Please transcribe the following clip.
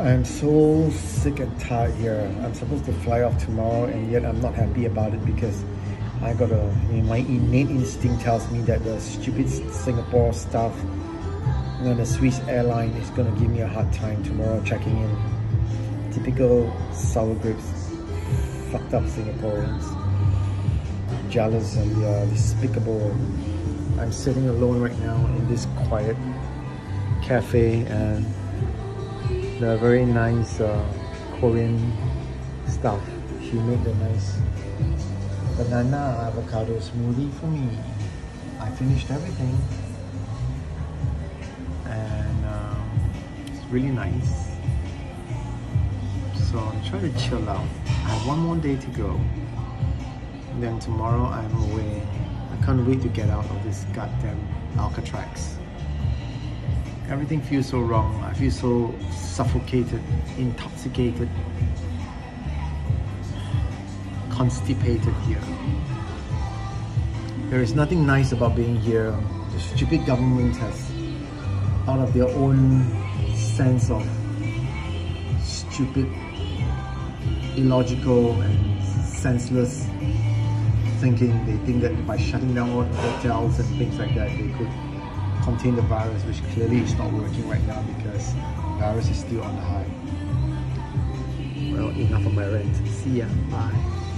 I'm so sick and tired here. I'm supposed to fly off tomorrow and yet I'm not happy about it because I got a, my innate instinct tells me that the stupid Singapore stuff, you know, the Swiss airline is gonna give me a hard time tomorrow checking in. Typical sour grapes, fucked up Singaporeans. Jealous and uh, despicable. I'm sitting alone right now in this quiet cafe and the very nice uh, Korean stuff. She made the nice banana avocado smoothie for me. I finished everything and um, it's really nice. So I'm trying to chill out. I have one more day to go. Then tomorrow I'm away. I can't wait to get out of this goddamn Alcatraz. Everything feels so wrong. I feel so suffocated, intoxicated, constipated here. There is nothing nice about being here. The stupid government has, out of their own sense of stupid, illogical and senseless thinking, they think that by shutting down all hotels and things like that, they could contain the virus, which clearly is not working right now because virus is still on the high. Well, enough of my rant. See ya. Bye.